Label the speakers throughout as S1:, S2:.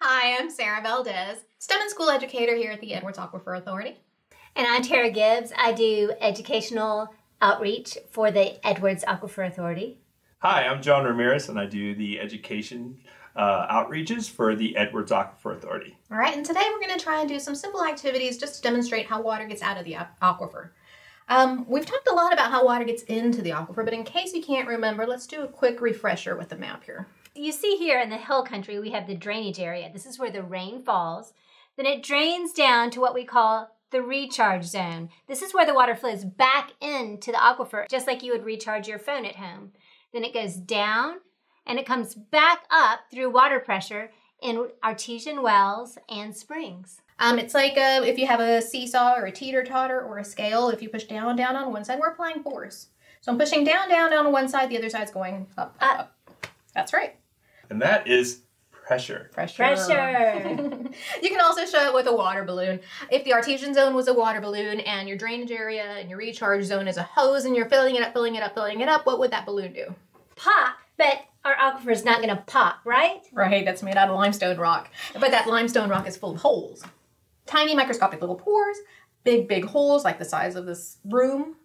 S1: Hi, I'm Sarah Valdez, STEM and school educator here at the Edwards Aquifer Authority.
S2: And I'm Tara Gibbs. I do educational outreach for the Edwards Aquifer Authority.
S3: Hi, I'm John Ramirez, and I do the education uh, outreaches for the Edwards Aquifer Authority.
S1: All right, and today we're going to try and do some simple activities just to demonstrate how water gets out of the aquifer. Um, we've talked a lot about how water gets into the aquifer, but in case you can't remember, let's do a quick refresher with the map here.
S2: You see here in the hill country, we have the drainage area. This is where the rain falls. Then it drains down to what we call the recharge zone. This is where the water flows back into the aquifer, just like you would recharge your phone at home. Then it goes down and it comes back up through water pressure in artesian wells and springs.
S1: Um, it's like uh, if you have a seesaw or a teeter totter or a scale. If you push down, down on one side, we're applying force. So I'm pushing down, down, down on one side, the other side's going up, up. up. That's right.
S3: And that is pressure.
S1: Pressure.
S2: Pressure.
S1: you can also show it with a water balloon. If the artesian zone was a water balloon and your drainage area and your recharge zone is a hose and you're filling it up, filling it up, filling it up, what would that balloon do?
S2: Pop. But our aquifer is not going to pop, right?
S1: Right, that's made out of limestone rock. But that limestone rock is full of holes. Tiny microscopic little pores, big, big holes like the size of this room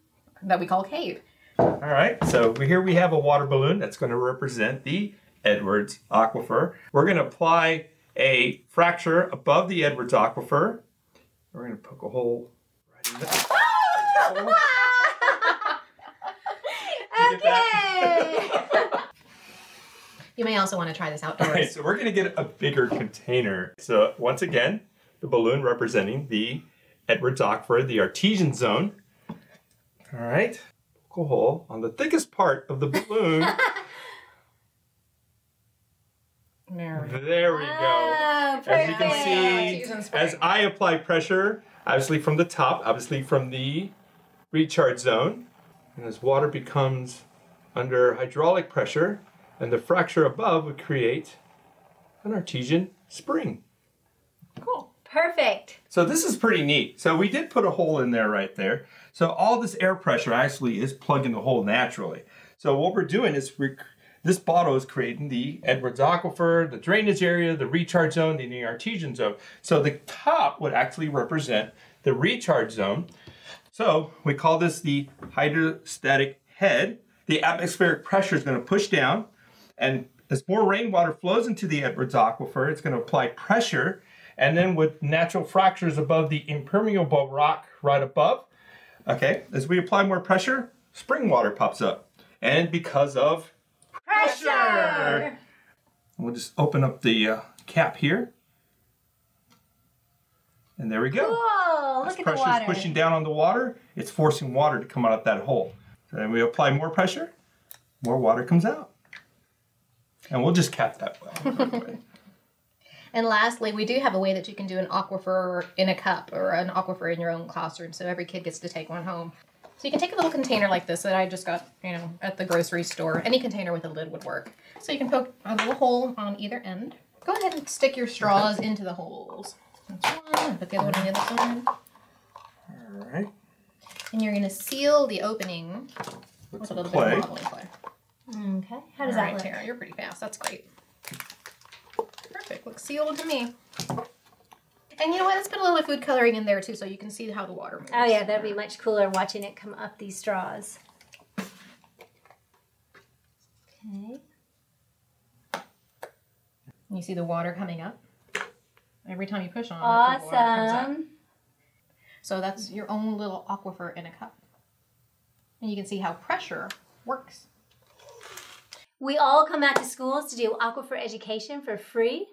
S1: that we call a cave.
S3: All right, so here we have a water balloon that's going to represent the Edwards aquifer. We're going to apply a fracture above the Edwards aquifer. We're going to poke a hole right in
S2: okay.
S1: you may also want to try this outdoors.
S3: All right, so we're going to get a bigger container. So once again, the balloon representing the Edwards aquifer, the artesian zone. All right, poke a hole on the thickest part of the balloon.
S1: There we,
S3: there we go.
S2: Oh,
S3: As you can see, as I apply pressure, obviously from the top, obviously from the recharge zone, and as water becomes under hydraulic pressure, and the fracture above would create an artesian spring.
S1: Cool.
S2: Perfect.
S3: So this is pretty neat. So we did put a hole in there right there. So all this air pressure actually is plugging the hole naturally. So what we're doing is we're this bottle is creating the Edwards aquifer, the drainage area, the recharge zone, the artesian zone. So the top would actually represent the recharge zone. So we call this the hydrostatic head. The atmospheric pressure is going to push down, and as more rainwater flows into the Edwards aquifer, it's going to apply pressure, and then with natural fractures above the impermeable rock right above, okay, as we apply more pressure, spring water pops up. And because of pressure. We'll just open up the uh, cap here. And there we go. As
S2: Look at the
S3: pressure
S2: water.
S3: is pushing down on the water, it's forcing water to come out of that hole. So then we apply more pressure, more water comes out. And we'll just cap that well.
S1: And lastly, we do have a way that you can do an aquifer in a cup or an aquifer in your own classroom, so every kid gets to take one home. So you can take a little container like this that I just got, you know, at the grocery store. Any container with a lid would work. So you can poke a little hole on either end. Go ahead and stick your straws into the holes. That's one. Put the other one on the other side.
S3: All right.
S1: And you're going to seal the opening with a little
S3: clay.
S1: bit of modeling clay.
S2: Okay. How does
S1: All
S2: that
S1: right,
S2: look?
S1: Tara, you're pretty fast. That's great. Perfect. Looks sealed to me. And you know what? Let's put a little food coloring in there too, so you can see how the water moves.
S2: Oh yeah, that'd be much cooler watching it come up these straws. Okay.
S1: You see the water coming up. Every time you push on it, the water comes up.
S2: Awesome.
S1: So that's your own little aquifer in a cup. And you can see how pressure works.
S2: We all come back to schools to do aquifer education for free.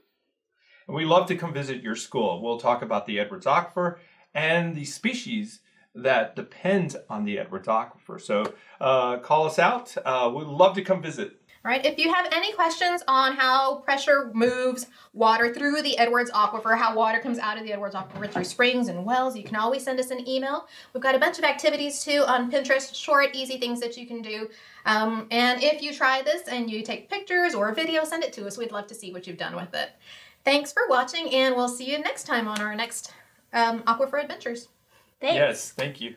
S3: And we love to come visit your school. We'll talk about the Edwards aquifer and the species that depend on the Edwards aquifer. So uh, call us out. Uh, we'd love to come visit.
S1: All right, if you have any questions on how pressure moves water through the Edwards Aquifer, how water comes out of the Edwards Aquifer through springs and wells, you can always send us an email. We've got a bunch of activities too on Pinterest, short, easy things that you can do. Um, and if you try this and you take pictures or a video, send it to us. We'd love to see what you've done with it. Thanks for watching, and we'll see you next time on our next um, Aquifer Adventures.
S2: Thanks.
S3: Yes, thank you.